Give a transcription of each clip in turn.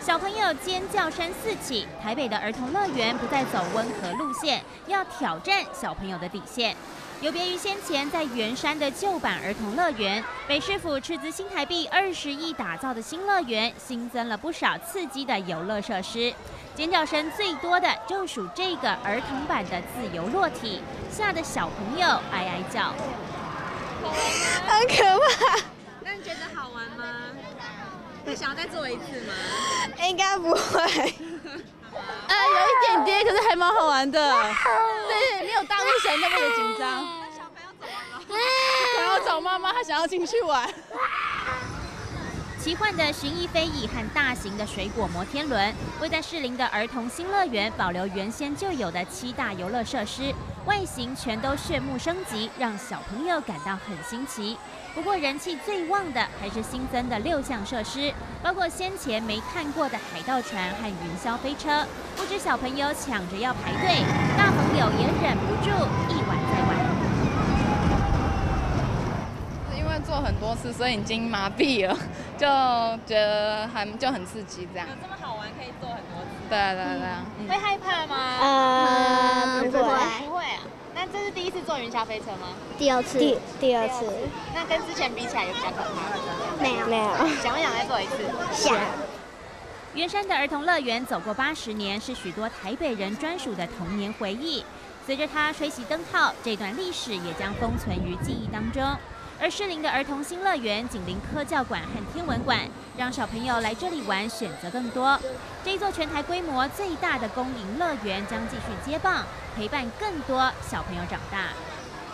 小朋友尖叫声四起，台北的儿童乐园不再走温和路线，要挑战小朋友的底线。有别于先前在圆山的旧版儿童乐园，北市府斥资新台币二十亿打造的新乐园，新增了不少刺激的游乐设施。尖叫声最多的就属这个儿童版的自由落体，吓得小朋友哀哀叫。很可怕。那你觉得好玩吗？你想要再做一次吗？应该不会。呃，有一点点，可是还蛮好玩的。对，没有大陆神那么的紧张。小朋友怎么了？想要找妈妈，他想要进去玩。奇幻的寻翼飞翼和大型的水果摩天轮，为在适龄的儿童新乐园，保留原先就有的七大游乐设施，外形全都炫目升级，让小朋友感到很新奇。不过人气最旺的还是新增的六项设施，包括先前没看过的海盗船和云霄飞车，不止小朋友抢着要排队，大朋友也忍不住一玩再玩。很多次，所以已经麻痹了，就觉得还就很刺激这样。有这么好玩，可以做很多次。对啊对啊对啊。嗯会害怕吗？呃，不会，不会啊。那这是第一次坐云霄飞车吗？第二次，第第二次，那跟之前比起来有比较可怕吗？没有没有，想不想再做一次？想。圆山的儿童乐园走过八十年，是许多台北人专属的童年回忆。随着它吹熄灯号，这段历史也将封存于记忆当中。而适龄的儿童新乐园紧邻科教馆和天文馆，让小朋友来这里玩选择更多。这一座全台规模最大的公营乐园将继续接棒，陪伴更多小朋友长大。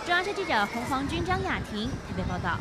中央社记者洪黄军、张雅婷特别报道。